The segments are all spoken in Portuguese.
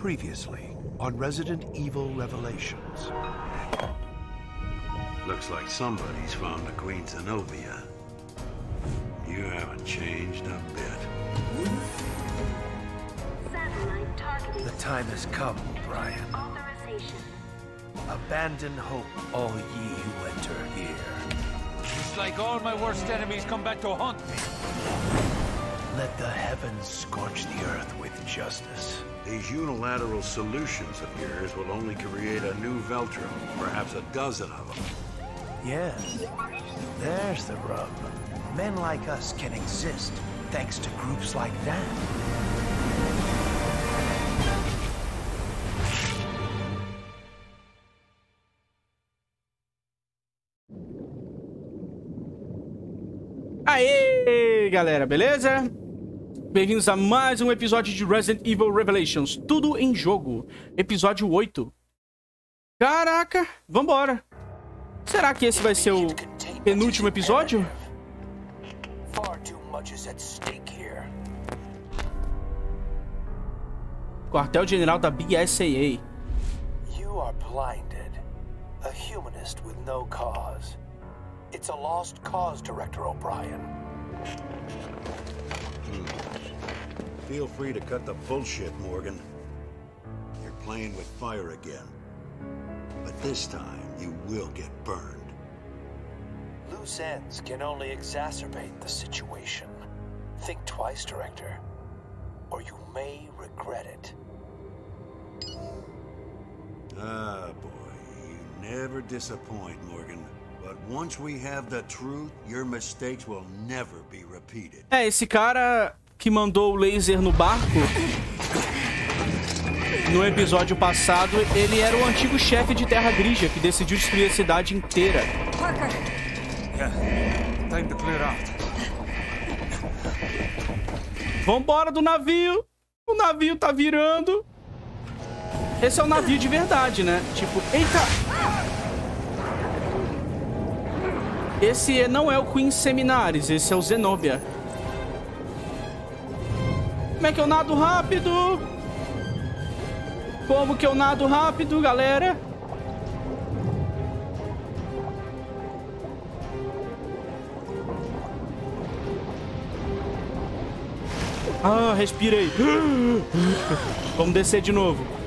Previously on Resident Evil Revelations. Looks like somebody's found the Queen Zenobia. You haven't changed a bit. Satellite targeting The time has come, Brian. authorization. Abandon hope, all ye who enter here. It's like all my worst enemies come back to haunt me. Let the heavens scorch the earth with justice. These unilateral solutions of yours will only create a new Veltro, perhaps a dozen of them. Yes, there's the rub. Men like us can exist thanks to groups like that. Aê, galera, beleza? Bem-vindos a mais um episódio de Resident Evil Revelations, tudo em jogo, episódio 8. Caraca, vambora. Será que esse vai ser o penúltimo episódio? Quartel-General da BSAA. You are blinded. A humanist with no cause. It's a lost cause, Director O'Brien. Feel free to cut the bullshit, Morgan. You're playing with fire again. But this time, you will get burned. Loose ends can only exacerbate the situation. Think twice, Director, or you may regret it. Ah, boy, you never disappoint, Morgan. But once we have the truth, your mistakes will never be repeated. É, esse cara que mandou o laser no barco no episódio passado, ele era o antigo chefe de Terra Grija que decidiu destruir a cidade inteira. Yeah. Time to clear out. Vambora do navio! O navio tá virando. Esse é o navio de verdade, né? Tipo, eita! Esse não é o Queen Seminares, esse é o Zenobia. Como é que eu nado rápido? Como que eu nado rápido, galera? Ah, respirei. Vamos descer de novo.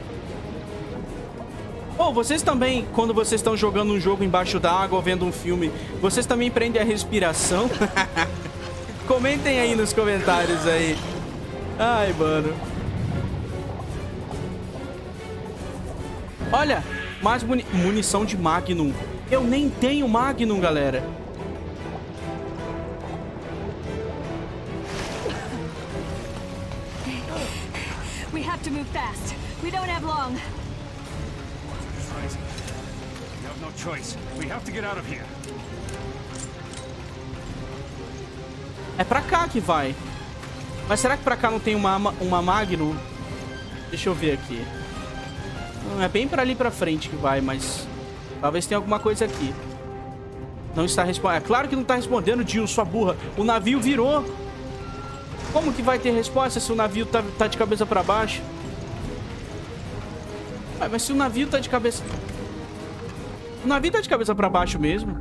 Oh, vocês também, quando vocês estão jogando um jogo embaixo d'água ou vendo um filme, vocês também prendem a respiração? Comentem aí nos comentários aí. Ai, mano. Olha, mais muni munição de Magnum. Eu nem tenho Magnum, galera. We have to move fast. We don't have long. Choice. We have to get out of here. É pra cá que vai. Mas será que pra cá não tem uma, ma- uma Magnum? Deixa eu ver aqui. Hum, É bem pra ali pra frente que vai, mas... Talvez tenha alguma coisa aqui. Não está respondendo. É claro que não tá respondendo, Jill, sua burra. O navio virou. Como que vai ter resposta se o navio tá, tá de cabeça pra baixo? Ué, mas se o navio tá de cabeça... O navio tá de cabeça pra baixo mesmo.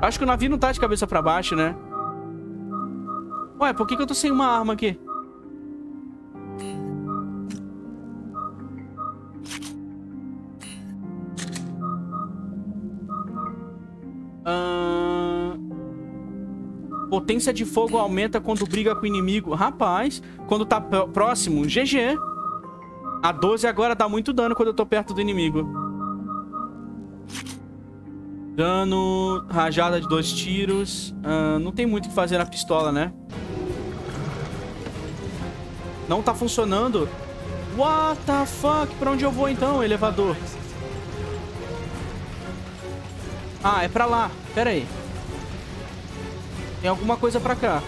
Acho que o navio não tá de cabeça pra baixo, né? Ué, por que, que eu tô sem uma arma aqui? Potência de fogo aumenta quando briga com o inimigo. Rapaz, quando tá pró- próximo, GG. A 12 agora dá muito dano quando eu tô perto do inimigo. Dano, rajada de dois tiros. Ahn, não tem muito o que fazer na pistola, né? Não tá funcionando. What the fuck? Pra onde eu vou então, elevador? Ah, é pra lá. Pera aí. Tem alguma coisa pra cá.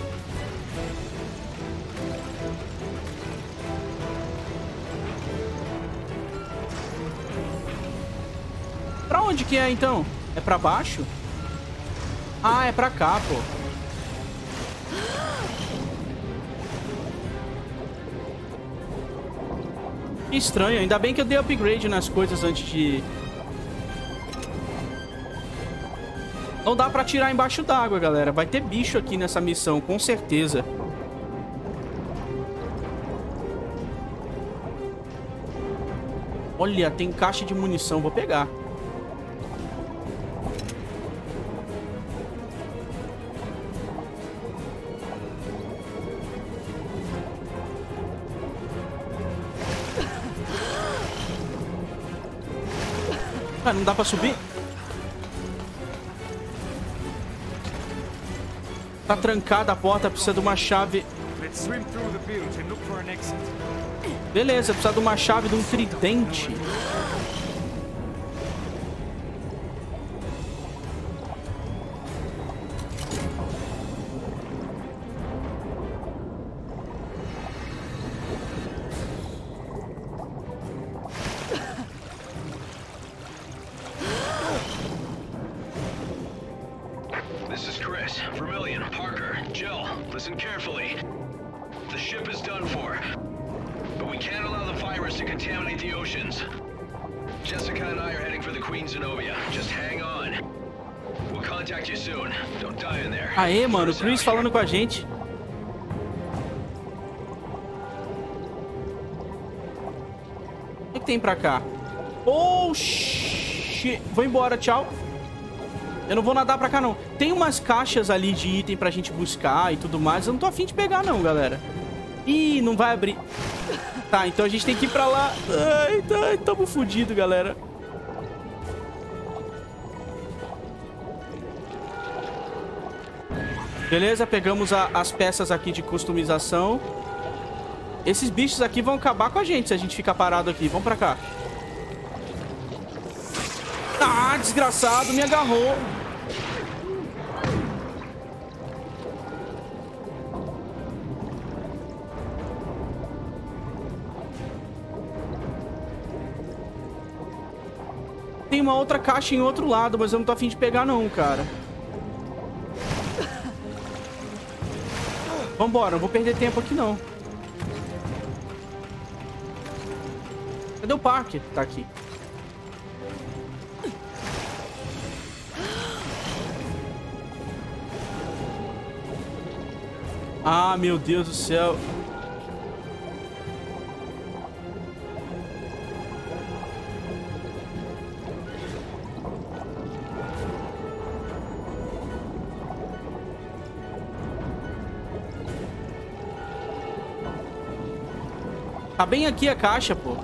Pra onde que é então? É pra baixo? Ah, é pra cá, pô. Que estranho. Ainda bem que eu dei upgrade nas coisas antes de... Não dá pra tirar embaixo d'água, galera. Vai ter bicho aqui nessa missão, com certeza. Olha, tem caixa de munição. Vou pegar. Ah, não dá pra subir? Tá trancada a porta, precisa de uma chave. Beleza, precisa de uma chave de um tridente. Mano, o Chris falando com a gente. O que, que tem pra cá? Oxi! Vou embora, tchau. Eu não vou nadar pra cá, não. Tem umas caixas ali de item pra gente buscar e tudo mais. Eu não tô afim de pegar, não, galera. Ih, não vai abrir. Tá, então a gente tem que ir pra lá. Ai, tá, tamo fudido, galera. Beleza, pegamos a- as peças aqui de customização. Esses bichos aqui vão acabar com a gente se a gente ficar parado aqui. Vamos pra cá. Ah, desgraçado, me agarrou. Tem uma outra caixa em outro lado, mas eu não tô afim de pegar não, cara. Vambora, não vou perder tempo aqui não. Cadê o parque? Tá aqui. Ah, meu Deus do céu. Tá bem aqui a caixa, pô.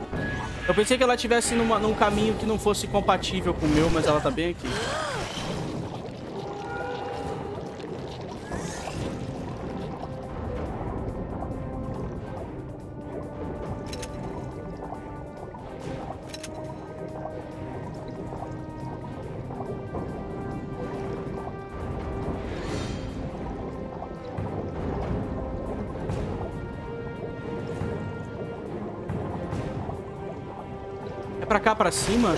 Eu pensei que ela tivesse numa, num caminho que não fosse compatível com o meu, mas ela tá bem aqui. Pra cá, pra cima?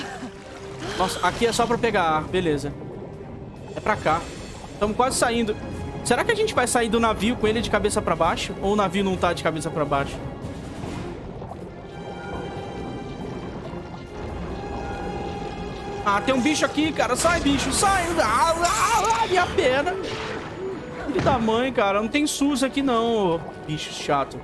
Nossa, aqui é só pra pegar ar, beleza. É pra cá. Estamos quase saindo. Será que a gente vai sair do navio com ele de cabeça pra baixo? Ou o navio não tá de cabeça pra baixo? Ah, tem um bicho aqui, cara. Sai, bicho, sai. Ah, ah, ah, minha perna. Da mãe, cara. Não tem SUS aqui, não. Bicho chato.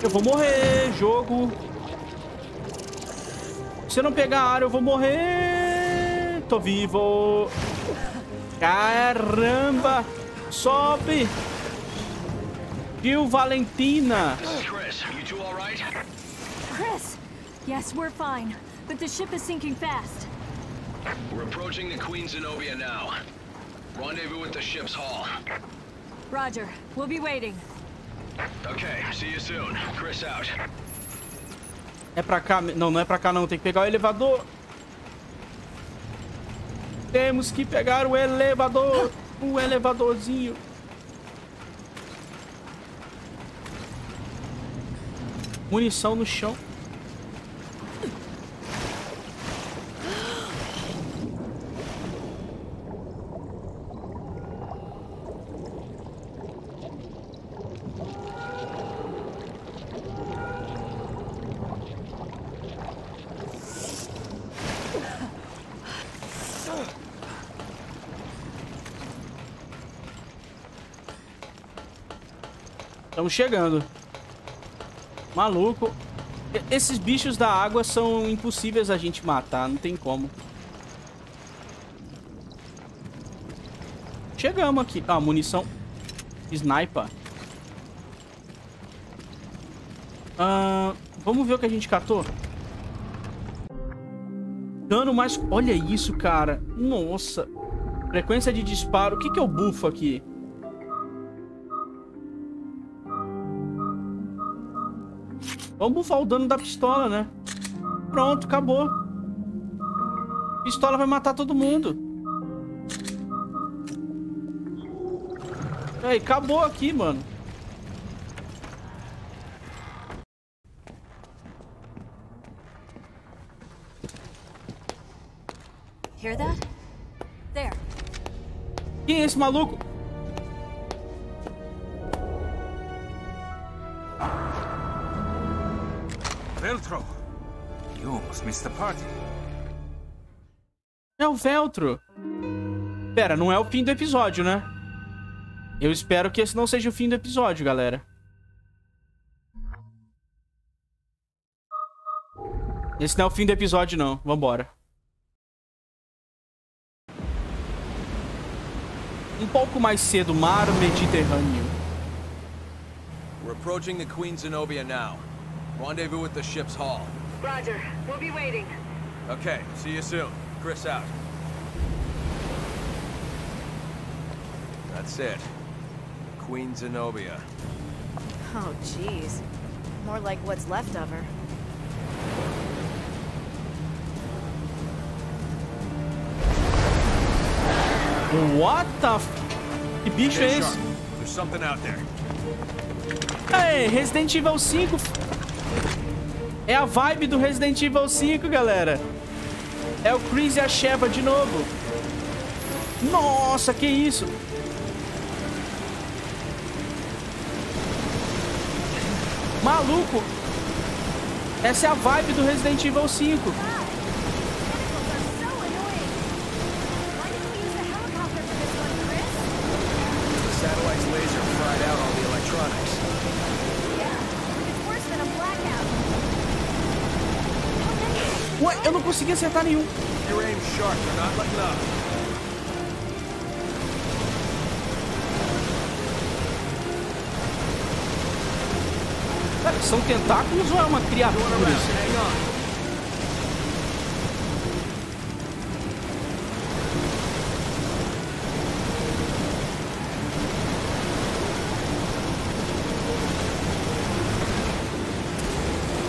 Eu vou morrer, jogo. Se eu não pegar a área, eu vou morrer. Tô vivo. Caramba! Sobe! Gil Valentina. Chris. You two all right? Chris! Yes, we're fine. But the ship is sinking fast. We're approaching the Queen Zenobia now. Rendezvous at the ship's hull. Roger. We'll be waiting. É pra cá? Não, não é pra cá não. Tem que pegar o elevador. Temos que pegar o elevador. O elevadorzinho. Munição no chão. Estamos chegando. Maluco. Esses bichos da água são impossíveis a gente matar, não tem como. Chegamos aqui. Ah, munição. Sniper. Vamos ver o que a gente catou. Dano mais... Olha isso, cara. Nossa. Frequência de disparo. O que, que é o buffo aqui? Vamos bufar o dano da pistola, né? Pronto, acabou. Pistola vai matar todo mundo. Aí, acabou aqui, mano. Hear that? There. Quem é esse maluco? Veltro! You almost missed the party. É o Veltro. Pera, não é o fim do episódio, né? Eu espero que esse não seja o fim do episódio, galera. Esse não é o fim do episódio, não. Vambora. Um pouco mais cedo, mar Mediterrâneo. We're approaching the Queen Zenobia now. Rendezvous at the ship's hull. Roger. We'll be waiting. Okay, see you soon. Chris out. That's it. Queen Zenobia. Oh, jeez. More like what's left of her. What the f... Que bicho é esse? There's something out there. Hey, Resident Evil 5. É a vibe do Resident Evil 5, galera. É o Chris e a Sheva de novo. Nossa, que isso? Maluco. Essa é a vibe do Resident Evil 5. Tentacles are so annoying. Why didn't we use the helicopter for this one, Chris? The satellite's laser fried out all the electronics. Ué, eu não consegui acertar nenhum. Cara, são tentáculos ou é uma criatura?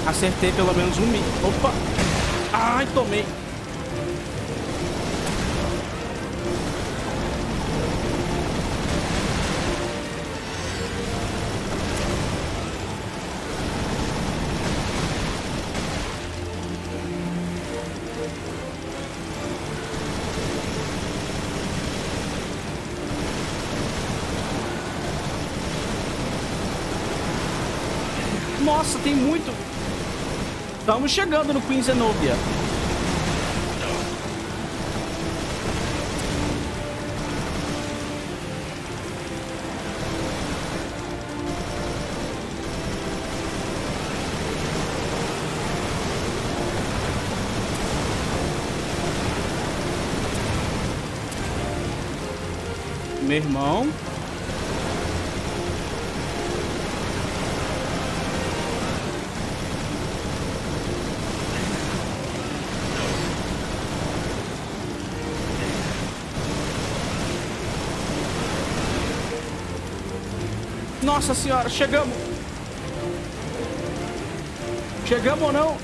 Acertei pelo menos um mi... Opa! Ai, tomei. Nossa, tem muito. Estamos chegando no Queen Zenobia. Meu irmão. Nossa senhora, chegamos. Chegamos ou não?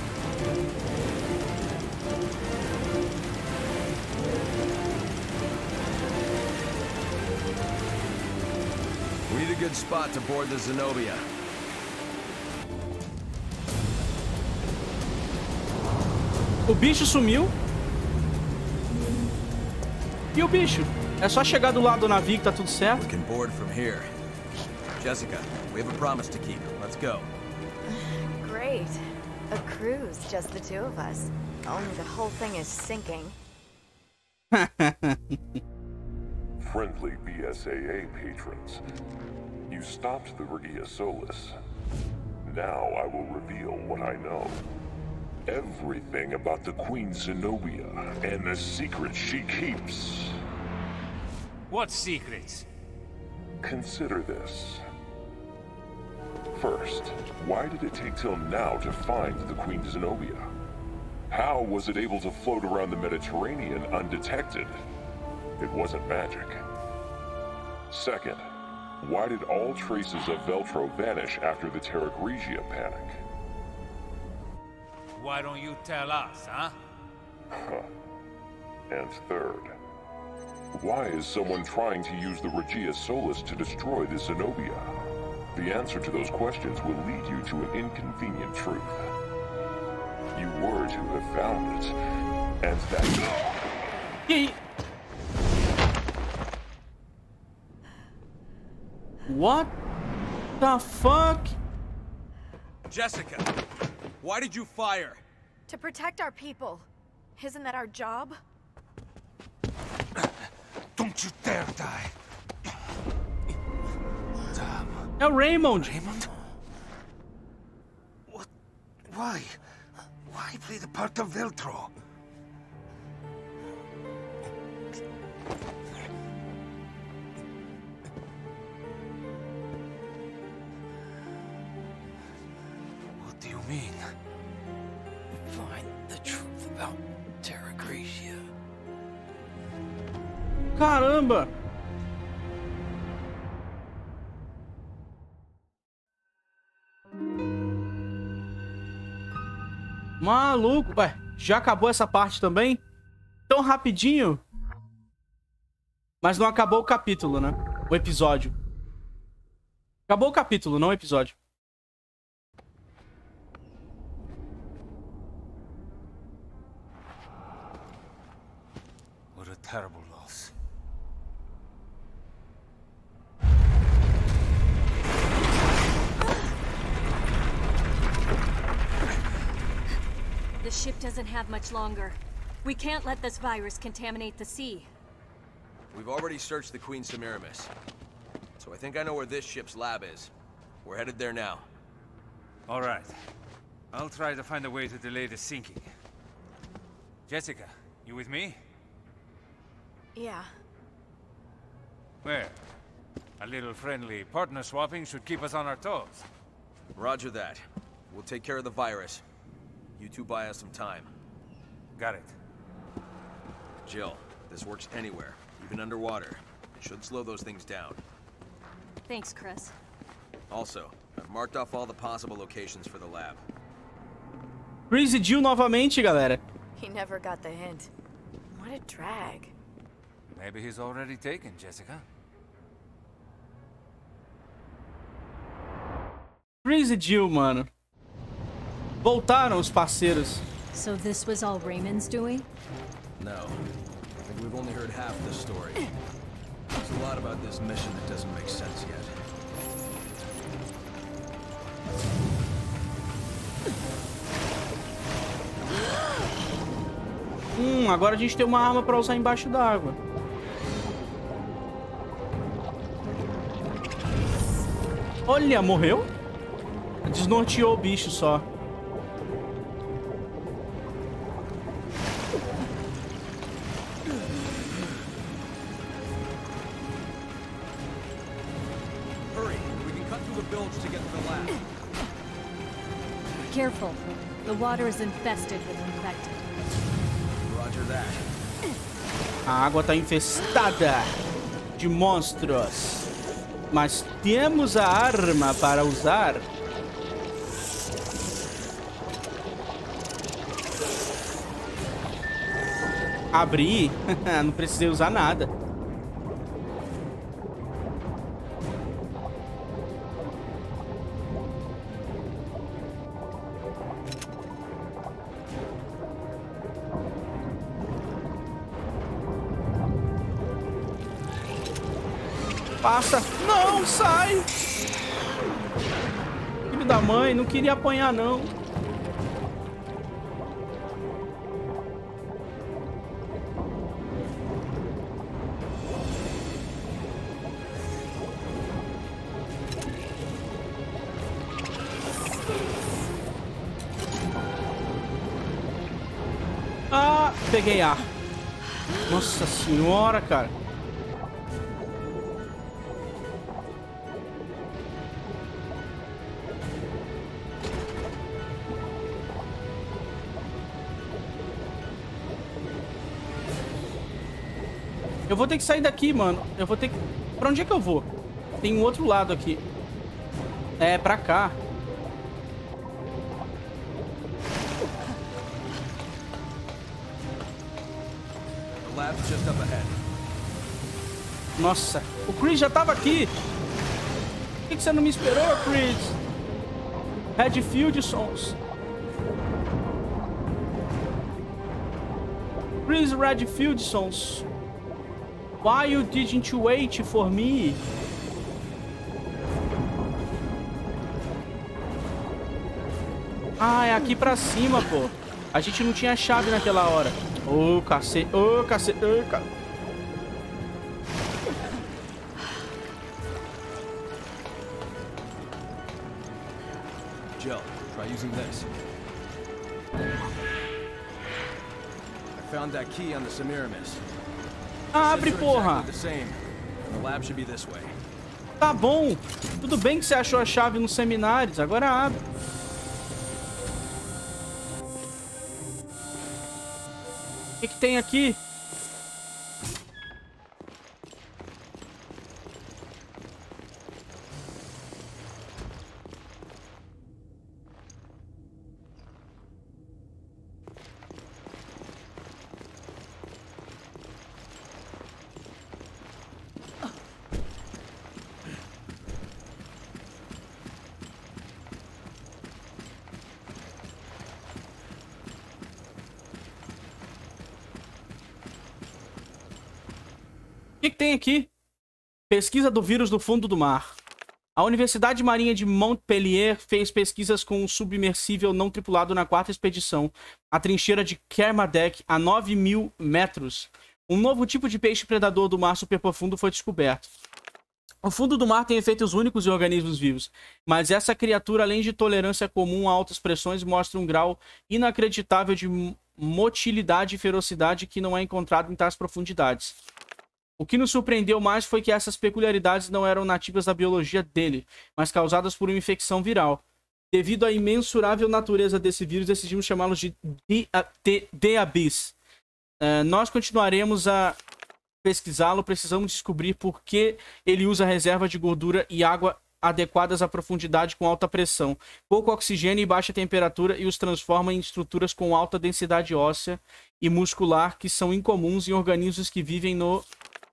We need a good spot to board the Zenobia. O bicho sumiu. E o bicho? É só chegar do lado do navio que tá tudo certo. We can board from here. Jessica, we have a promise to keep. Let's go. Great. A cruise, just the two of us. Only the whole thing is sinking. Friendly BSAA patrons, you stopped the Regia Solis. Now I will reveal what I know. Everything about the Queen Zenobia and the secrets she keeps. What secrets? Consider this. First, why did it take till now to find the Queen Zenobia? How was it able to float around the Mediterranean undetected? It wasn't magic. Second, why did all traces of Veltro vanish after the Terra Grigia panic? Why don't you tell us, huh? Huh. And third, why is someone trying to use the Regia Solis to destroy the Zenobia? The answer to those questions will lead you to an inconvenient truth. You were to have found it, and that... E aí? What the fuck? Jessica, why did you fire? To protect our people. Isn't that our job? Don't you dare die. É o Raymond. Raymond? What? Why? Why play the part of Veltro? What do you mean? Find the truth about Terra Grigia. Caramba. Maluco. Ué, já acabou essa parte também? Tão rapidinho. Mas não acabou o capítulo, né? O episódio. Acabou o capítulo, não o episódio. What a terrible ship doesn't have much longer. We can't let this virus contaminate the sea. We've already searched the Queen Semiramis. So I think I know where this ship's lab is. We're headed there now. All right. I'll try to find a way to delay the sinking. Jessica, you with me? Yeah. Where? A little friendly partner swapping should keep us on our toes. Roger that. We'll take care of the virus. You two buy us some time. Got it. Jill, this works anywhere, even underwater. It should slow those things down. Thanks, Chris. Also, I've marked off all the possible locations for the lab. Crazy Jill novamente, galera. He never got the hint. What a drag. Maybe he's already taken, Jessica. Crazy Jill, mano. Voltaram os parceiros. So this was all Raymond's doing? No. I think we've only heard half the story. There's a lot about this mission that doesn't make sense yet. Hum, agora a gente tem uma arma pra usar embaixo d'água. Olha, morreu? Desnorteou o bicho só. Bilge to get to the lab. Careful. The water is infested with infected. Roger that. A água tá infestada de monstros. Mas temos a arma para usar. Abrir? Não precisei usar nada. Queria apanhar, não. Ah, peguei ar. Nossa senhora, cara. Eu vou ter que sair daqui, mano. Eu vou ter que... Pra onde é que eu vou? Tem um outro lado aqui. É, pra cá. Nossa, o Chris já tava aqui. Por que, que você não me esperou, Chris? Redfield Sons. Chris Redfield Sons. Why you didn't wait for me? Ah, é aqui pra cima, pô. A gente não tinha chave naquela hora. Ô, oh, cacete. Ô, oh, cacete. Oh, ca... Jill, try using this. I found that key on the Semiramis. Abre, porra! Tá bom. Tudo bem que você achou a chave nos seminários. Agora abre. O que, que tem aqui? Que, que tem aqui? Pesquisa do vírus do fundo do mar. A Universidade Marinha de Montpellier fez pesquisas com um submersível não tripulado na quarta expedição, a trincheira de Kermadec, a 9 mil metros. Um novo tipo de peixe predador do mar superprofundo foi descoberto. O fundo do mar tem efeitos únicos em organismos vivos, mas essa criatura, além de tolerância comum a altas pressões, mostra um grau inacreditável de motilidade e ferocidade que não é encontrado em tais profundidades. O que nos surpreendeu mais foi que essas peculiaridades não eram nativas da biologia dele, mas causadas por uma infecção viral. Devido à imensurável natureza desse vírus, decidimos chamá-los de The Abyss. Uh, nós continuaremos a pesquisá-lo, precisamos descobrir por que ele usa reserva de gordura e água adequadas à profundidade com alta pressão, pouco oxigênio e baixa temperatura e os transforma em estruturas com alta densidade óssea e muscular que são incomuns em organismos que vivem no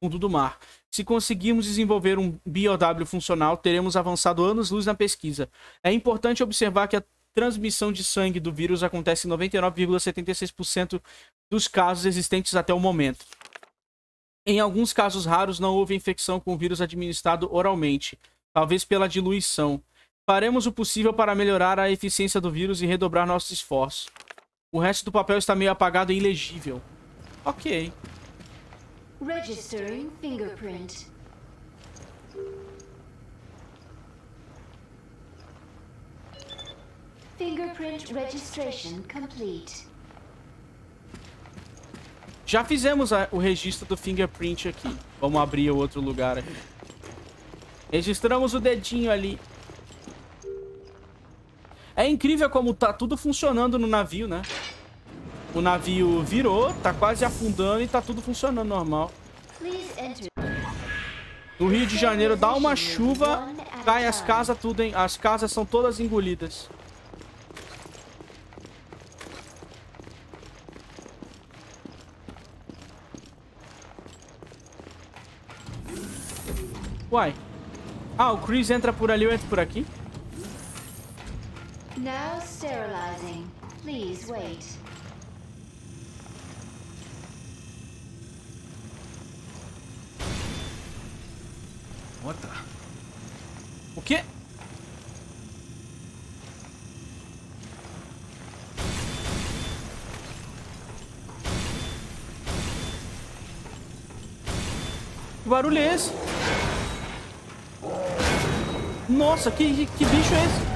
fundo do mar. Se conseguirmos desenvolver um BOW funcional, teremos avançado anos-luz na pesquisa. É importante observar que a transmissão de sangue do vírus acontece em 99,76% dos casos existentes até o momento. Em alguns casos raros, não houve infecção com o vírus administrado oralmente, talvez pela diluição. Faremos o possível para melhorar a eficiência do vírus e redobrar nossos esforços. O resto do papel está meio apagado e ilegível. Ok. Registering fingerprint. Fingerprint registration complete. Já fizemos a, o registro do fingerprint aqui. Vamos abrir o outro lugar aqui. Registramos o dedinho ali. É incrível como tá tudo funcionando no navio, né? O navio virou, tá quase afundando e tá tudo funcionando normal. No Rio de Janeiro dá uma chuva, cai as casas tudo, hein? As casas são todas engolidas. Uai. Ah, o Chris entra por ali, eu entro por aqui? Now sterilizing. Please wait. What the? O quê? Que barulho é esse? Nossa, que, que bicho é esse?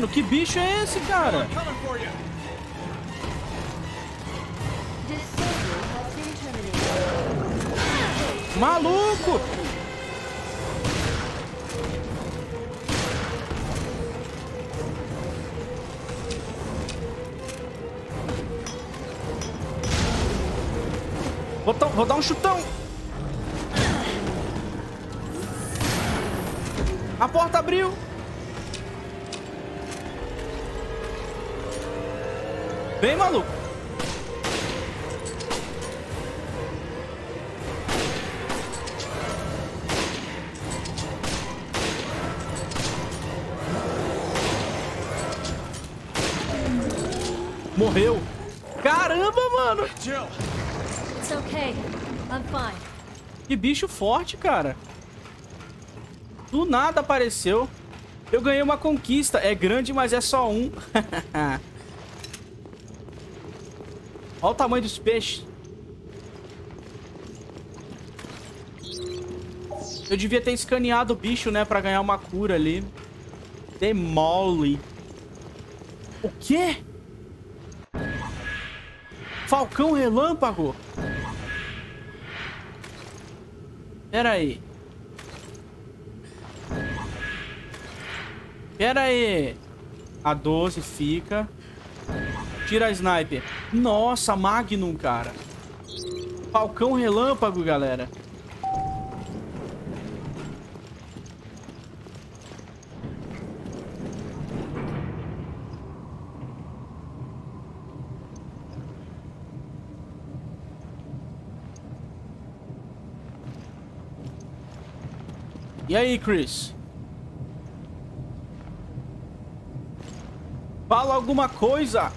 Mano, que bicho é esse, cara? Maluco! Vou, vou dar um chutão. A porta abriu. Vem, maluco. Morreu. Caramba, mano. Jill! It's okay. I'm fine. Que bicho forte, cara. Do nada apareceu. Eu ganhei uma conquista. É grande, mas é só um. Olha o tamanho dos peixes. Eu devia ter escaneado o bicho, né? Pra ganhar uma cura ali. Demole. O quê? Falcão relâmpago? Pera aí. Pera aí. A 12 fica. Tira a sniper. Nossa, Magnum, cara. Falcão relâmpago, galera. E aí, Chris? Fala alguma coisa.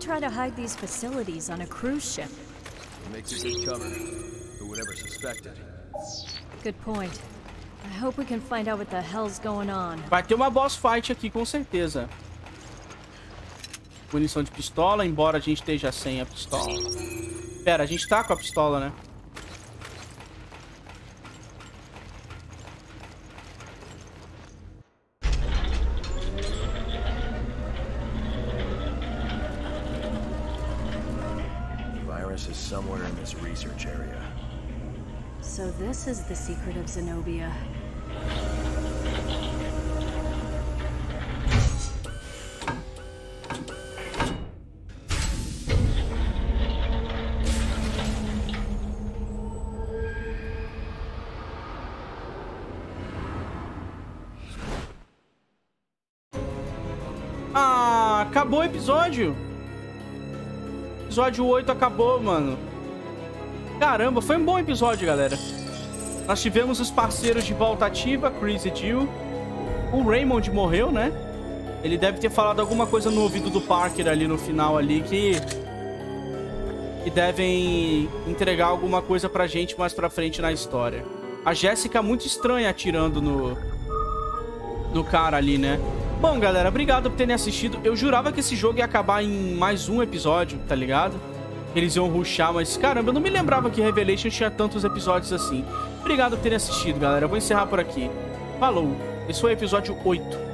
Try to hide these facilities on a cruise ship? Makes a good cover. Who would ever suspect it? Good point. I hope we can find out what the hell's going on. Vai ter uma boss fight aqui, com certeza. Munição de pistola, embora a gente esteja sem a pistola. Pera, a gente tá com a pistola, né? This is the secret of Zenobia. Ah, acabou o episódio. Episódio 8 acabou, mano. Caramba, foi um bom episódio, galera. Nós tivemos os parceiros de volta ativa, Chris e Jill. O Raymond morreu, né? Ele deve ter falado alguma coisa no ouvido do Parker ali no final ali que... Que devem entregar alguma coisa pra gente mais pra frente na história. A Jéssica muito estranha atirando no... No cara ali, né? Bom, galera, obrigado por terem assistido. Eu jurava que esse jogo ia acabar em mais um episódio, tá ligado? Eles iam rushar, mas caramba, eu não me lembrava que Revelation tinha tantos episódios assim. Obrigado por terem assistido, galera. Eu vou encerrar por aqui. Falou. Esse foi o episódio 8.